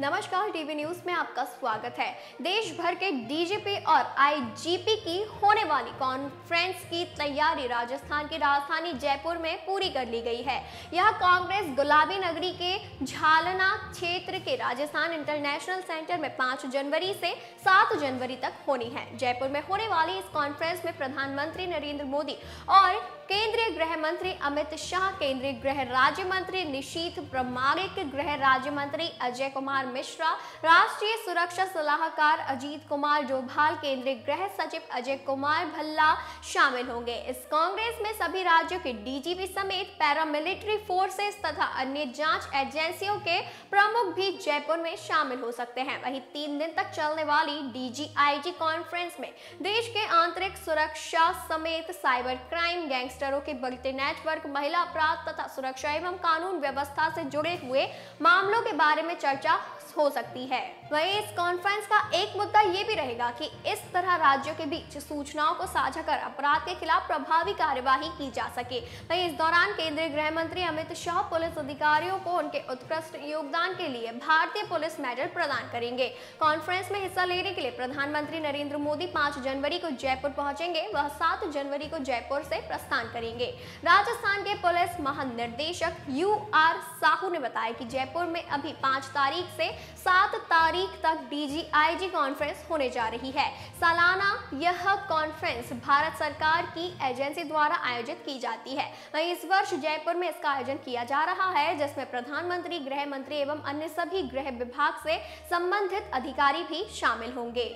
नमस्कार, TV news में आपका स्वागत है। देश भर के डीजीपी और आईजीपी की होने वाली कॉन्फ्रेंस की तैयारी राजस्थान की राजधानी जयपुर में पूरी कर ली गई है। यह कांग्रेस गुलाबी नगरी के झालना क्षेत्र के राजस्थान इंटरनेशनल सेंटर में 5 जनवरी से 7 जनवरी तक होनी है। जयपुर में होने वाली इस कॉन्फ्रेंस में प्रधानमंत्री नरेंद्र मोदी और केंद्रीय गृह मंत्री अमित शाह, केंद्रीय गृह राज्य मंत्री निशीत प्रमाणिक गृह राज्य मंत्री अजय कुमार मिश्रा, राष्ट्रीय सुरक्षा सलाहकार अजीत कुमार डोभाल केंद्रीय गृह सचिव अजय कुमार भल्ला शामिल होंगे। इस कांग्रेस में सभी राज्यों के डीजीपी समेत पैरामिलिट्री फोर्सेस तथा अन्य जाँच एजेंसियों के प्रमुख भी जयपुर में शामिल हो सकते हैं। वहीं तीन दिन तक चलने वाली डीजीआईजी कॉन्फ्रेंस में देश के आंतरिक सुरक्षा समेत साइबर क्राइम, गैंगस्टरों के बढ़ते नेटवर्क, महिला अपराध तथा सुरक्षा एवं कानून व्यवस्था से जुड़े हुए मामलों के बारे में चर्चा हो सकती है। वहीं इस कॉन्फ्रेंस का एक मुद्दा ये भी रहेगा कि इस तरह राज्यों के बीच सूचनाओं को साझा कर अपराध के खिलाफ प्रभावी कार्यवाही की जा सके। वहीं इस दौरान केंद्रीय गृह मंत्री अमित शाह, पुलिस अधिकारियों को उनके उत्कृष्ट योगदान के लिए भारतीय पुलिस मेडल प्रदान करेंगे। कॉन्फ्रेंस में हिस्सा लेने के लिए प्रधानमंत्री नरेंद्र मोदी पाँच जनवरी को जयपुर पहुँचेंगे, वह सात जनवरी को जयपुर से प्रस्थान करेंगे। राजस्थान के पुलिस महानिर्देशक यू आर साहू ने बताया कि जयपुर में अभी पाँच तारीख से सात तारीख तक डीजीआईजी कॉन्फ्रेंस होने जा रही है। सालाना यह कॉन्फ्रेंस भारत सरकार की एजेंसी द्वारा आयोजित की जाती है। वहीं इस वर्ष जयपुर में इसका आयोजन किया जा रहा है, जिसमें प्रधानमंत्री, गृह मंत्री एवं अन्य सभी गृह विभाग से संबंधित अधिकारी भी शामिल होंगे।